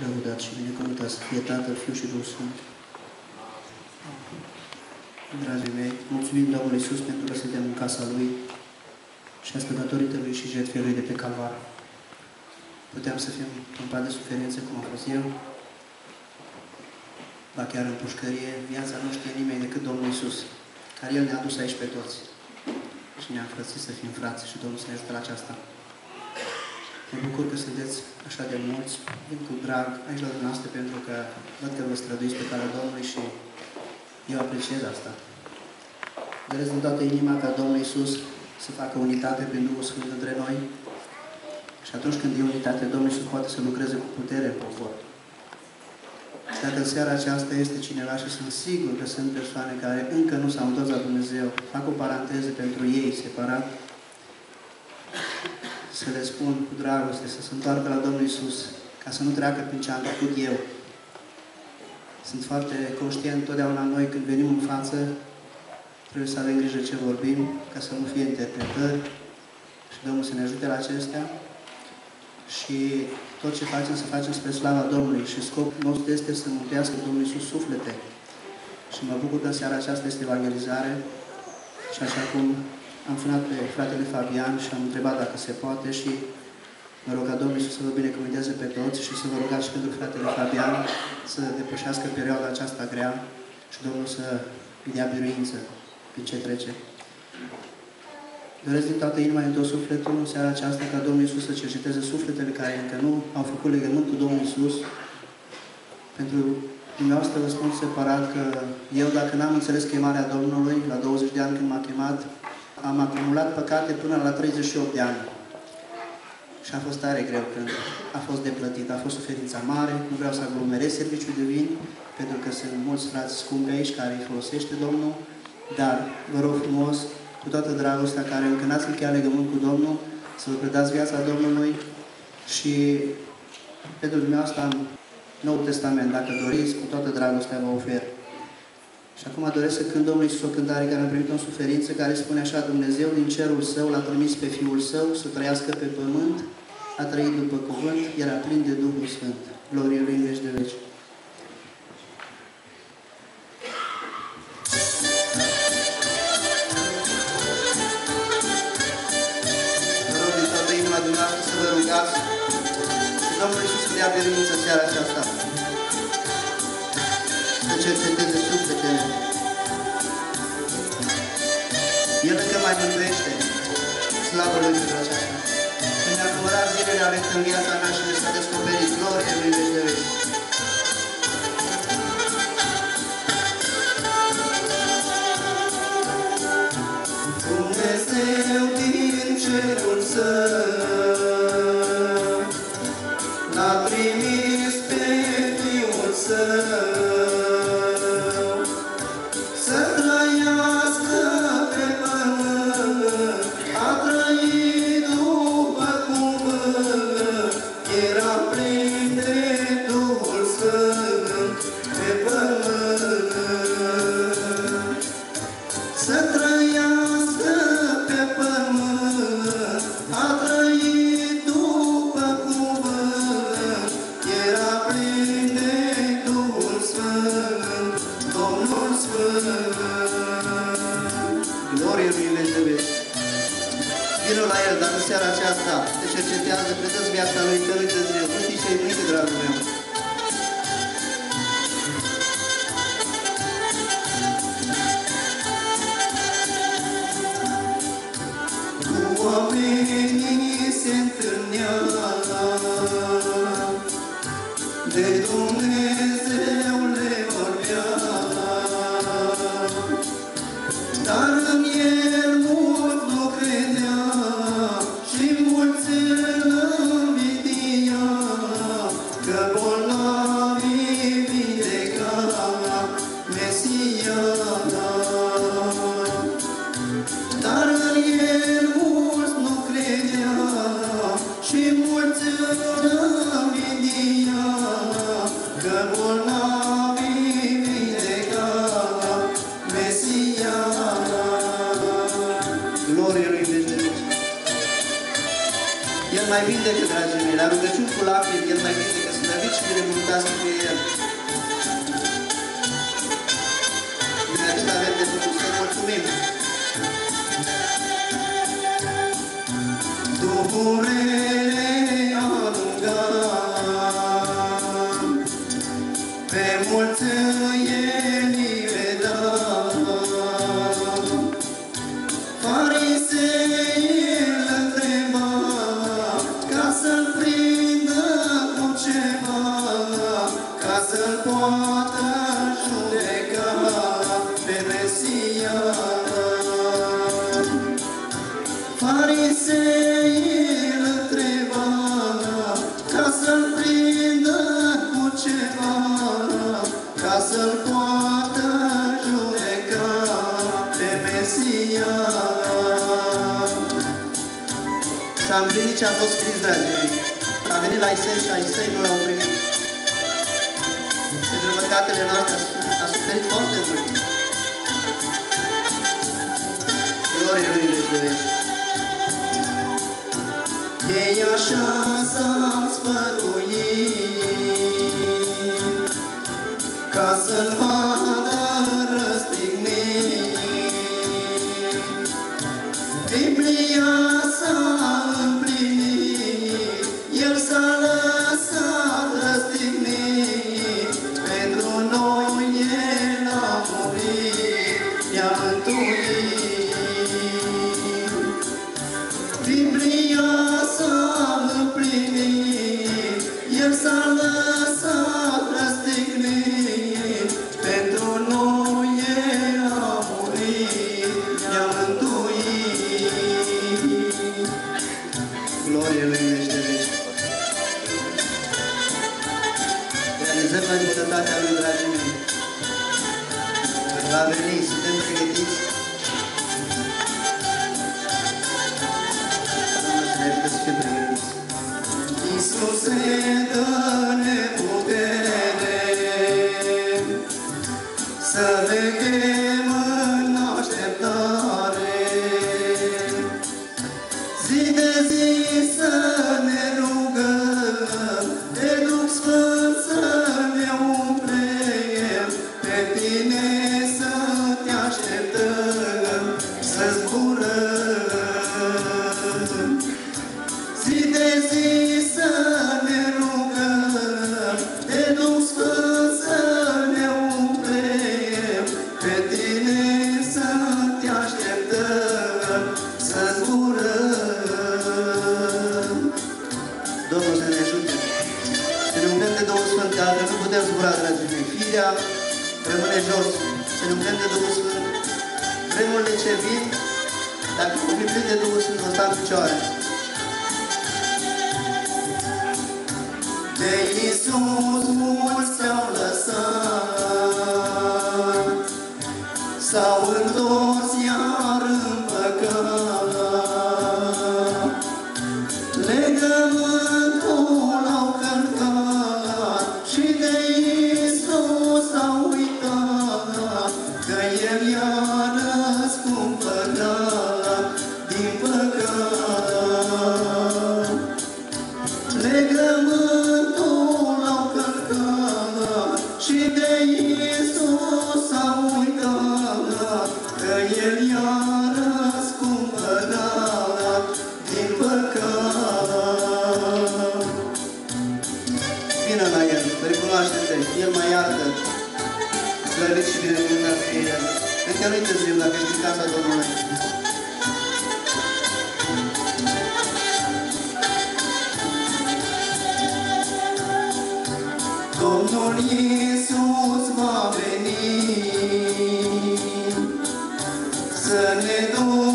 lăudat și binecuvântat să fie Tatăl, Fiul și Duhul Sfânt. Dragii mei, mulțumim Domnului Iisus pentru că suntem în casa Lui și asta datorită Lui și jertfei Lui de pe Calvar. Puteam să fim în de suferință cum a fost eu, ba chiar în pușcărie, viața nu știe nimeni decât Domnul Iisus, care El ne-a adus aici pe toți și ne-a înfrățit să fim frați și Domnul să ne ajute la aceasta. Mă bucur că sunteți așa de mulți, vin cu drag aici la dumneavoastră pentru că văd că vă străduiți pe calea Domnului și eu apreciez asta. Doresc din toată inima ca Domnul Iisus să facă unitate prin Duhul Sfânt între noi și atunci când e unitate, Domnul Iisus poate să lucreze cu putere în popor. Și dacă în seara aceasta este cineva și sunt sigur că sunt persoane care încă nu s-au întors la Dumnezeu, fac o paranteză pentru ei separat, să le spun cu dragoste, să se întoarcă la Domnul Isus, ca să nu treacă prin ce am făcut eu. Sunt foarte conștient totdeauna noi când venim în față, trebuie să avem grijă ce vorbim, ca să nu fie interpretări și Domnul să ne ajute la acestea. Și tot ce facem, să facem spre slava Domnului și scopul nostru este să mântuiască Domnul Iisus suflete. Și mă bucur că în seara aceasta este evangelizare și așa cum am sunat pe fratele Fabian și am întrebat dacă se poate și mă rog ca Domnul Iisus să vă binecuvânteze pe toți și să vă rugați și pentru fratele Fabian să depășească perioada aceasta grea și Domnul să îi dea biruință prin ce trece. Doresc din toată inima, din tot sufletul, în seara aceasta, ca Domnul Iisus să cerceteze sufletele care încă nu au făcut legământ cu Domnul Iisus. Pentru dumneavoastră vă spun separat că eu, dacă n-am înțeles chemarea Domnului, la 20 de ani când m-a chemat, am acumulat păcate până la 38 de ani. Și a fost tare greu când a fost deplătit. A fost suferința mare, nu vreau să aglomerez serviciul de vin, pentru că sunt mulți frați scumpi aici care îi folosește Domnul, dar vă rog frumos, cu toată dragostea care încă n-ați încheiat legământ cu Domnul, să vă predați viața Domnului și pentru dumneavoastră am Noul Testament, dacă doriți, cu toată dragostea vă ofer. Și acum doresc să cânt Domnul Iisus o cântare care am primit în suferință, care spune așa, Dumnezeu din cerul său l-a trimis pe Fiul Său să trăiască pe pământ, a trăit după cuvânt, era plin de Duhul Sfânt. Glorie Lui în veci de veci. să vă rugați și Domnul Iisus să dea biruință seara aceasta Slavă Lui pentru aceasta. Când ne-a numărat zilele ale în viața mea și ne s-a descoperit gloria Lui de veci. Dumnezeu din cerul său l-a trimis pe Fiul Său realizează prezența miasta lui Căruță Zileu. Nu știi ce e mâine, dragul. Mai vindecă, dragii mei, la rugăciuni cu lacrimi, El mai vindecă, slăvit și binecuvântați cu El. Din atât avem de făcut să mulțumim. Duhule alungat, pe mulți El Fariseii îl întreba ca să-l prindă cu ceva, ca să-l poată judeca pe Mesia. S-a împlinit ce a fost scris, dragii mei. A venit la Isai și la Isai nu l-au primit. Pentru păcatele noastre a suferit foarte mult. Glorie Lui Dumnezeu. Ei așa s-au spăruit ca să-l vadă răstignit. Biblia s-a împlinit, El s-a lăsat răstignit, pentru noi El a murit, ne-a mântuit. Glorie Lui Dumnezeu de veci. Realizăm la bunătatea Lui, dragii mei. Va veni, suntem pregătiți. Domnul să ne ajute să fim pregătiți. Iisuse, dă-ne Duhul Sfânt, că altfel nu putem zbura, dragii mei. Firea rămâne jos. Să ne umplem de Duhul Sfânt. Vremurile ce vin, dacă vom fi plini de Duhul Sfânt, vom sta în picioare. De Iisus El mă iartă, slăvit și binecuvântat fie El. Încă nu-i târziu dacă ești în casa Domnului. Domnul Iisus va veni să ne ducă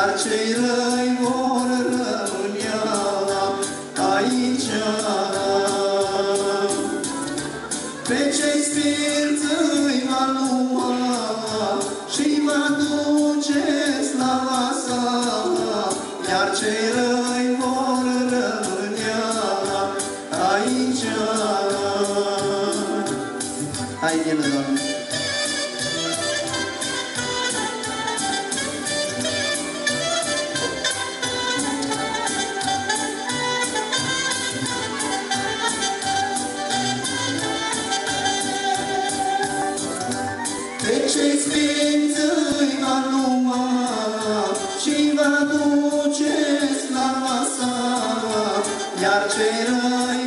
iar cei răi vor rămânea aici. Pe cei sfinți îi va lua și va duce slava sa, iar cei răi vor rămânea aici. Ai milă, Doamne! Iar cei răi